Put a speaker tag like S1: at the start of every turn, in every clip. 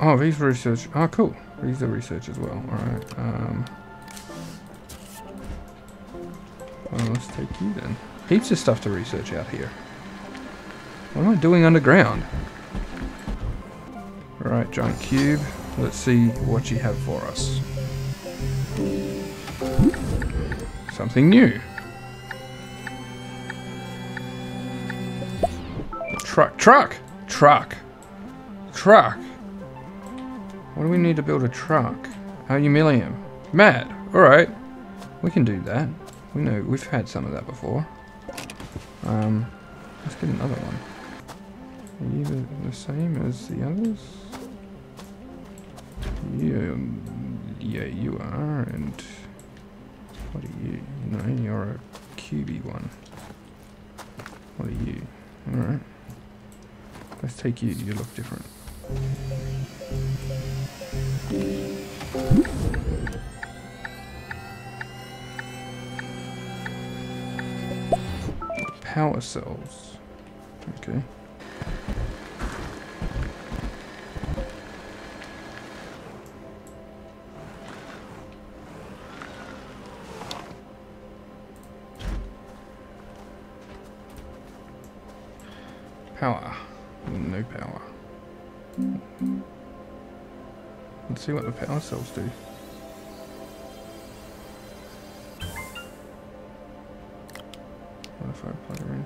S1: Oh, these research. Oh, cool. These are research as well. Alright. Um, well, let's take you then. Heaps of stuff to research out here. What am I doing underground? Alright, giant cube. Let's see what you have for us. Something new. Truck, truck, truck, truck. What do we need to build a truck? How you, Aluminium. Mad. Alright. We can do that. We know, we've had some of that before. Um, let's get another one. Are you the, same as the others? Yeah, yeah, you are, and what are you? Know, you're a cubey one. What are you? Alright. Let's take you, you look different. Power cells. Okay. Power. No power. Let's see what the power cells do. What if I her in?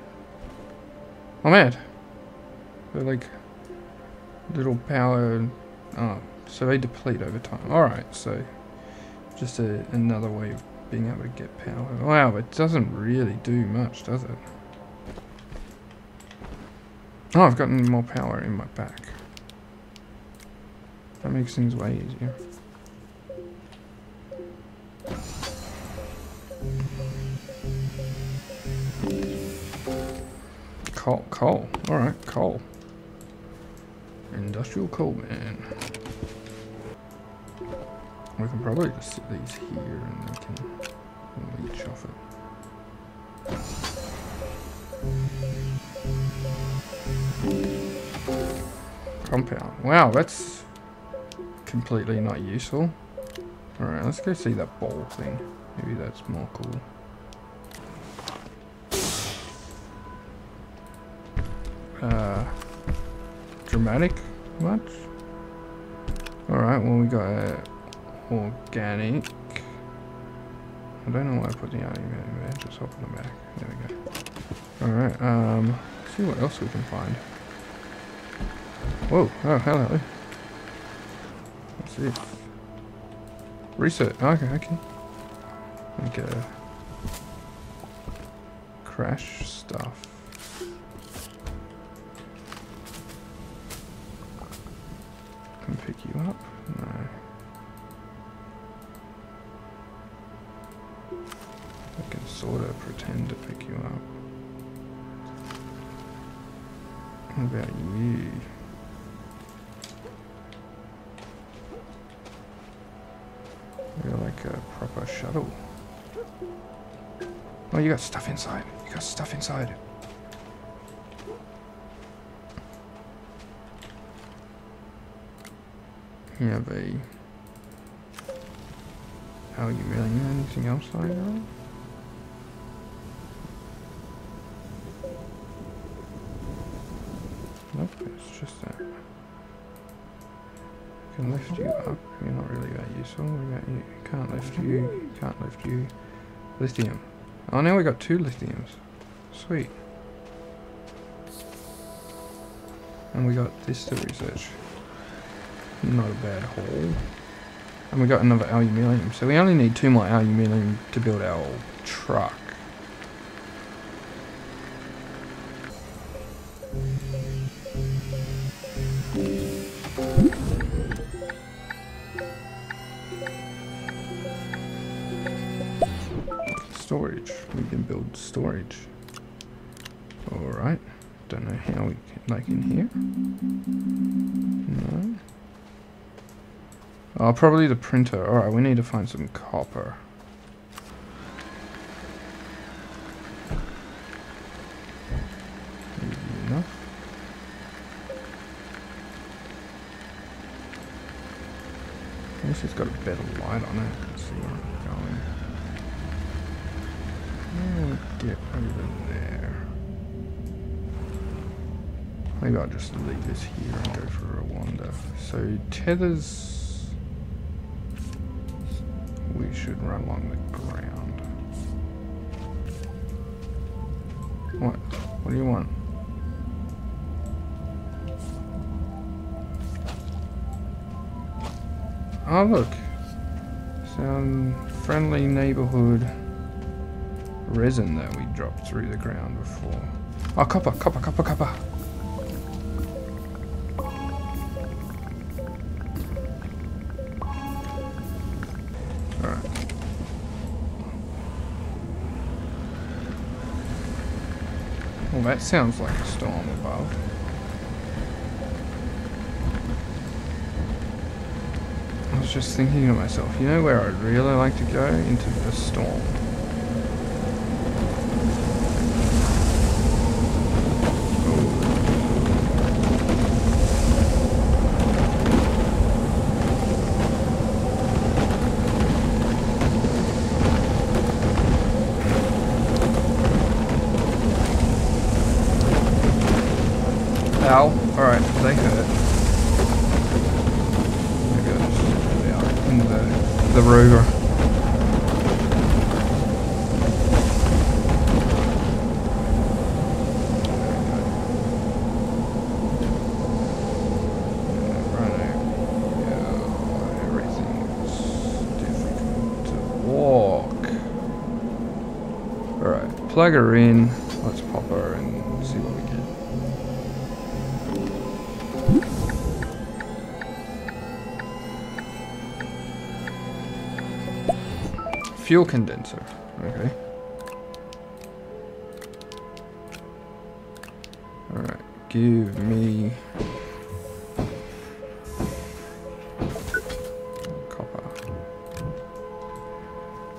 S1: Oh man! They're like little power. Oh, so they deplete over time. Alright, so just a, another way of being able to get power. Wow, it doesn't really do much, does it? Oh, I've gotten more power in my back. That makes things way easier. Coal, coal. Alright, coal. Industrial coal man. We can probably just sit these here and we can leech off it. Compound. Wow, that's completely not useful. Alright, let's go see that ball thing. Maybe that's more cool. Uh, dramatic much? Alright, well we got uh, organic. I don't know why I put the aluminium there, just hop open the back. There we go. Alright, um, see what else we can find. Whoa, oh, hello. This? Reset, okay, okay. Like, uh, crash stuff. Can pick you up? No. I can sort of pretend to pick you up. What about you? Like a proper shuttle. Oh, you got stuff inside. You got stuff inside. You have a... Are you really anything else I know? Nope, it's just that. Can lift you up. You're not really that useful. We got you. Can't lift you. Can't lift you. Lithium. Oh, now we got two lithiums. Sweet. And we got this to research. Not a bad haul. And we got another aluminium. So we only need two more aluminium to build our truck. Storage. We can build storage. Alright. Don't know how we can, like in here. No. Oh, probably the printer. Alright, we need to find some copper. Enough. it's got a better light on it. Let's see where I'm going. Get over there. Maybe I'll just leave this here and go for a wander. So tethers, we should run along the ground. What? What do you want? Oh look, some friendly neighborhood resin that we dropped through the ground before. Oh, copper, copper, copper, copper. Alright. Well, that sounds like a storm above. I was just thinking to myself, you know where I'd really like to go? Into the storm. Ow. Alright, they hurt. Maybe I'll just put it out in the, the rover. Plug her in. Let's pop her and see what we get. Fuel condenser. Okay. Alright, give me copper.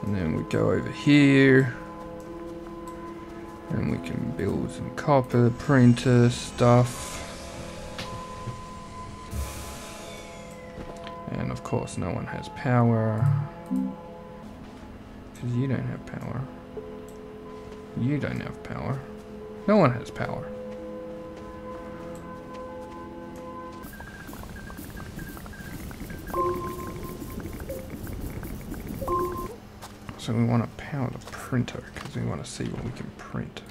S1: And then we go over here. And we can build some copper printer stuff. And of course no one has power. Because you don't have power. You don't have power. No one has power. So we want to power the printer because we want to see what we can print.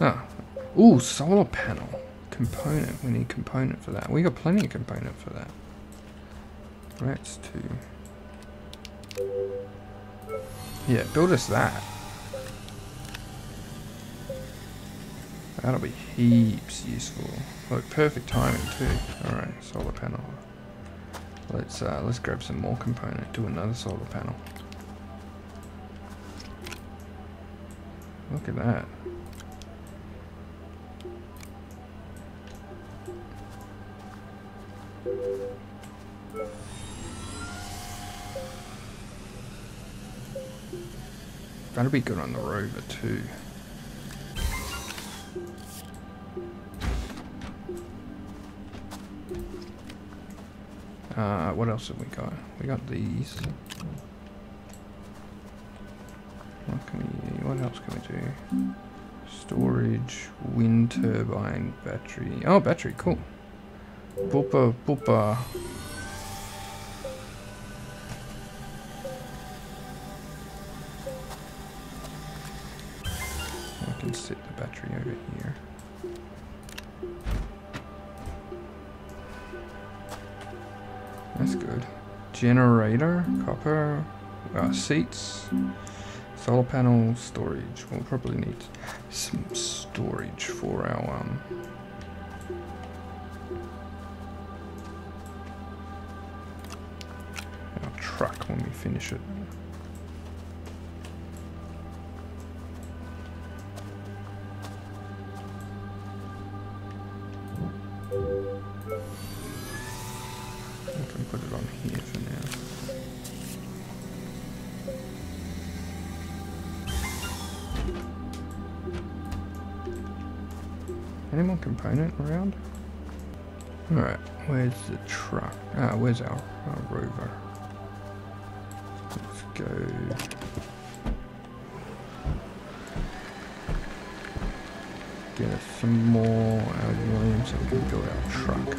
S1: Ah. Ooh, solar panel. Component. We need component for that. We got plenty of component for that. Let's two. Yeah, build us that. That'll be heaps useful. Look, perfect timing too. Alright, solar panel. Let's uh let's grab some more component, do another solar panel. Look at that. That'll be good on the rover too. Uh, what else have we got? We got these. What can we? What else can we do? Storage, wind turbine, battery. Oh, battery, cool. Boopa, boopa. I can sit the battery over here. That's good. Generator, copper, uh, seats, solar panel, storage. We'll probably need some storage for our um. Truck when we finish it. I can put it on here for now. Any more component around? Alright, where's the truck? Ah, where's our, our rover? go. Get a few more aluminium so we can build our truck.